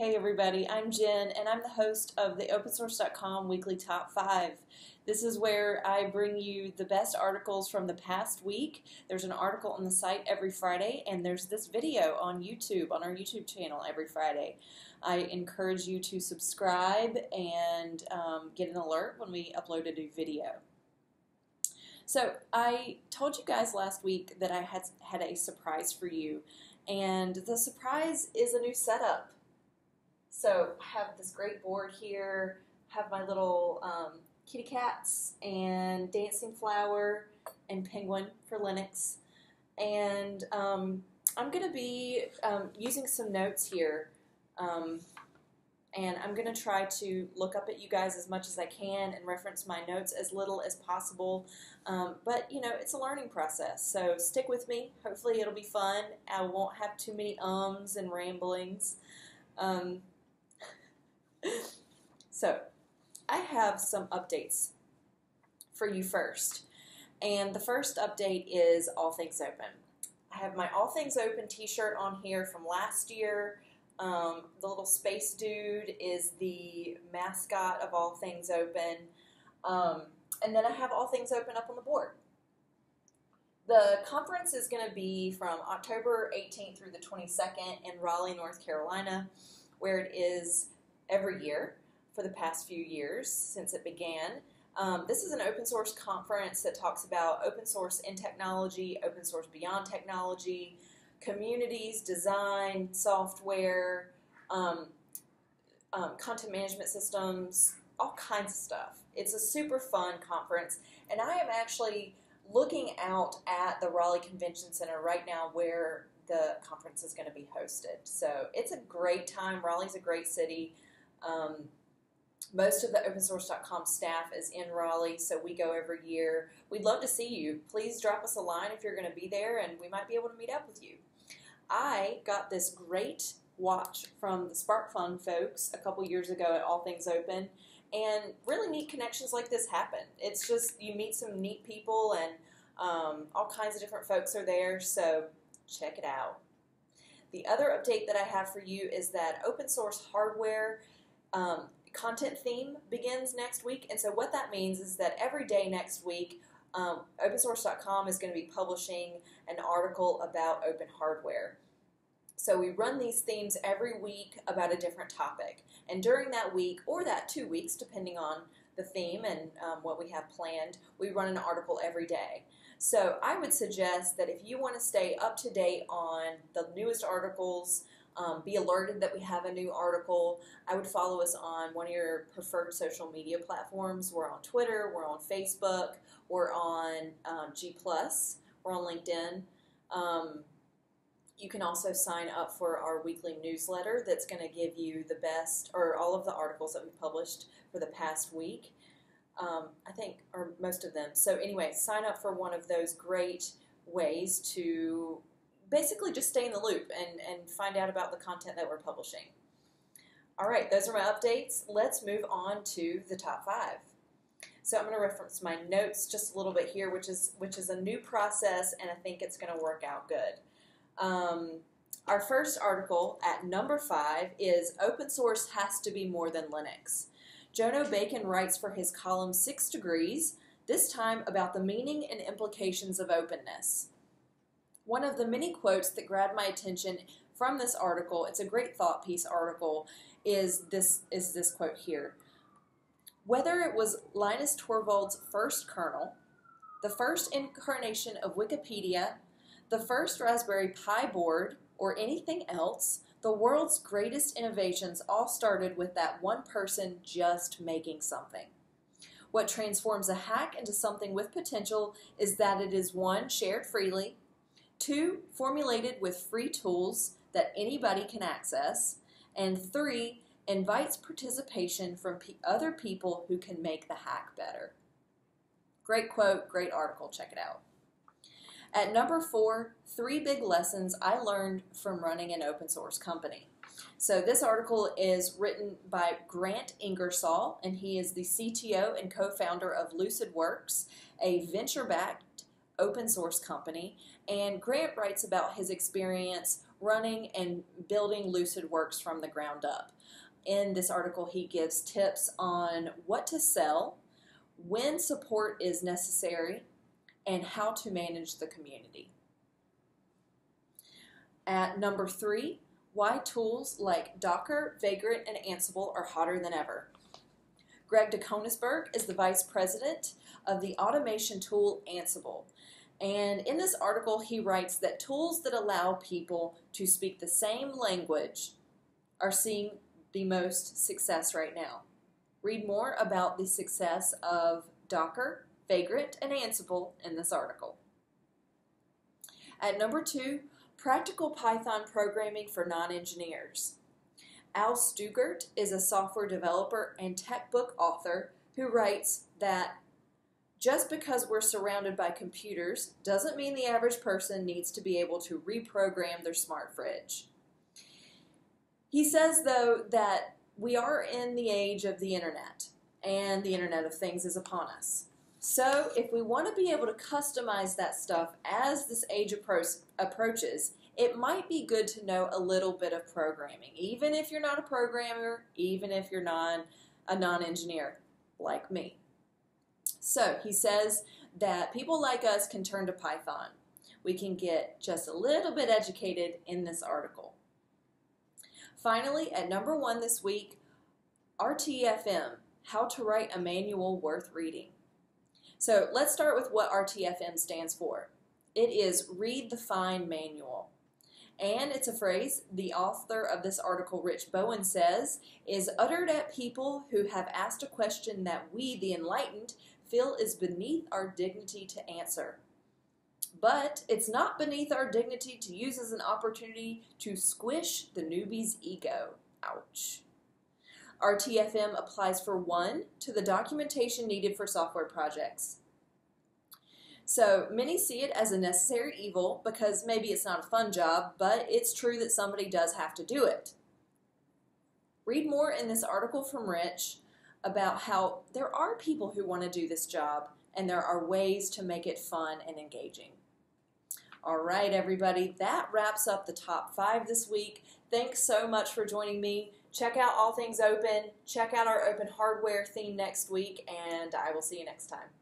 Hey everybody, I'm Jen and I'm the host of the OpenSource.com Weekly Top 5. This is where I bring you the best articles from the past week. There's an article on the site every Friday and there's this video on YouTube, on our YouTube channel every Friday. I encourage you to subscribe and um, get an alert when we upload a new video. So I told you guys last week that I had, had a surprise for you and the surprise is a new setup. So I have this great board here, have my little um, kitty cats and dancing flower and penguin for Linux. And um, I'm going to be um, using some notes here. Um, and I'm going to try to look up at you guys as much as I can and reference my notes as little as possible. Um, but, you know, it's a learning process. So stick with me. Hopefully it'll be fun. I won't have too many ums and ramblings. Um, so, I have some updates for you first. And the first update is All Things Open. I have my All Things Open t shirt on here from last year. Um, the little space dude is the mascot of All Things Open. Um, and then I have All Things Open up on the board. The conference is going to be from October 18th through the 22nd in Raleigh, North Carolina, where it is every year for the past few years since it began. Um, this is an open source conference that talks about open source in technology, open source beyond technology, communities, design, software, um, um, content management systems, all kinds of stuff. It's a super fun conference, and I am actually looking out at the Raleigh Convention Center right now where the conference is going to be hosted. So it's a great time. Raleigh's a great city. Um, most of the opensource.com staff is in Raleigh, so we go every year. We'd love to see you. Please drop us a line if you're going to be there, and we might be able to meet up with you. I got this great watch from the SparkFun folks a couple years ago at All Things Open, and really neat connections like this happen. It's just you meet some neat people, and um, all kinds of different folks are there, so check it out. The other update that I have for you is that open source hardware um, content theme begins next week. And so what that means is that every day next week, um, opensource.com is going to be publishing an article about open hardware. So we run these themes every week about a different topic. And during that week, or that two weeks, depending on the theme and um, what we have planned, we run an article every day. So I would suggest that if you want to stay up to date on the newest articles, um, be alerted that we have a new article. I would follow us on one of your preferred social media platforms. We're on Twitter, we're on Facebook, we're on um, G we're on LinkedIn. Um, you can also sign up for our weekly newsletter that's going to give you the best or all of the articles that we've published for the past week. Um, I think, or most of them. So, anyway, sign up for one of those great ways to basically just stay in the loop and, and find out about the content that we're publishing. All right, those are my updates. Let's move on to the top five. So I'm going to reference my notes just a little bit here, which is which is a new process, and I think it's going to work out good. Um, our first article at number five is Open Source Has to Be More Than Linux. Jono Bacon writes for his column Six Degrees, this time about the meaning and implications of openness. One of the many quotes that grabbed my attention from this article, it's a great thought piece article, is this is this quote here. Whether it was Linus Torvalds' first kernel, the first incarnation of Wikipedia, the first Raspberry Pi board, or anything else, the world's greatest innovations all started with that one person just making something. What transforms a hack into something with potential is that it is one, shared freely, two, formulated with free tools that anybody can access, and three, invites participation from other people who can make the hack better. Great quote, great article, check it out. At number four, three big lessons I learned from running an open source company. So this article is written by Grant Ingersoll, and he is the CTO and co-founder of LucidWorks, a venture-backed open source company, and Grant writes about his experience running and building LucidWorks from the ground up. In this article, he gives tips on what to sell, when support is necessary, and how to manage the community. At number three, why tools like Docker, Vagrant, and Ansible are hotter than ever. Greg DeKoenigsberg is the vice president of the automation tool Ansible. And in this article, he writes that tools that allow people to speak the same language are seeing the most success right now. Read more about the success of Docker, Vagrant, and Ansible in this article. At number two, practical Python programming for non engineers. Al Sweigart is a software developer and tech book author who writes that just because we're surrounded by computers doesn't mean the average person needs to be able to reprogram their smart fridge. He says, though, that we are in the age of the internet, and the Internet of Things is upon us. So, if we want to be able to customize that stuff as this age appro- approaches, it might be good to know a little bit of programming, even if you're not a programmer, even if you're not a non engineer like me. So he says that people like us can turn to Python. We can get just a little bit educated in this article. Finally, at number one this week, RTFM How to Write a Manual Worth Reading. So let's start with what RTFM stands for. It is Read the Fine Manual. And it's a phrase the author of this article, Rich Bowen, says is uttered at people who have asked a question that we, the enlightened, feel is beneath our dignity to answer. But it's not beneath our dignity to use as an opportunity to squish the newbie's ego. Ouch. RTFM applies for one to the documentation needed for software projects. So many see it as a necessary evil because maybe it's not a fun job, but it's true that somebody does have to do it. Read more in this article from Rich about how there are people who want to do this job and there are ways to make it fun and engaging. All right, everybody, that wraps up the top five this week. Thanks so much for joining me. Check out All Things Open. Check out our open hardware theme next week, and I will see you next time.